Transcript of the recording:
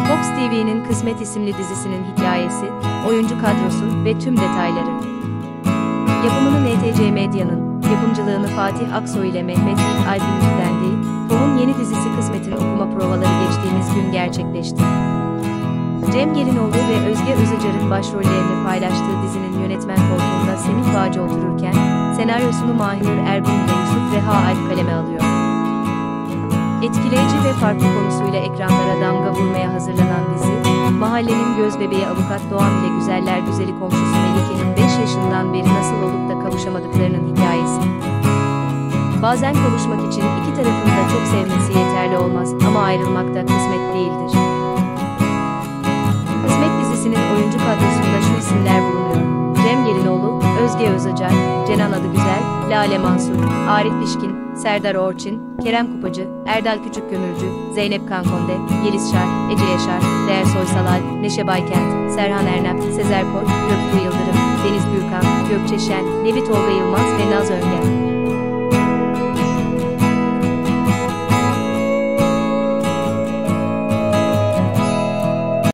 Fox TV'nin Kısmet isimli dizisinin hikayesi, oyuncu kadrosu ve tüm detayları. Yapımını NTC Medya'nın, yapımcılığını Fatih Aksoy ile Mehmet İlk Alp'in üstlendiği, FOM'un yeni dizisi Kısmet'in okuma provaları geçtiğimiz gün gerçekleşti. Cem Gelinoğlu ve Özge Özacar'ın başrollerini paylaştığı dizinin yönetmen koltuğunda Semih Bağcı otururken, senaryosunu Mahir Ergun ile Yusuf Reha Alp kaleme alıyor. Etkileyici ve farklı konusuyla ekranlara mahallenin gözbebeği avukat Doğan ile güzeller güzeli komşusu Melike'nin 5 yaşından beri nasıl olup da kavuşamadıklarının hikayesi. Bazen kavuşmak için iki tarafın da çok sevmesi yeterli olmaz ama ayrılmak da kısmet değildir. Gelinoğlu, Özge Özacar, Cenan Adıgüzel, Lale Mansur, Arif Pişkin, Serdar Orçin, Kerem Kupacı, Erdal Küçükkömürcü, Zeynep Kankonde, Yeliz Şar, Ece Yaşar, Değer Soysalal, Neşe Baykent, Serhan Ernep, Sezer Koç, Göktuğ Yıldırım, Deniz Gürkan, Gökçe Şen, Nevi Tolga Yılmaz ve Naz Öngen.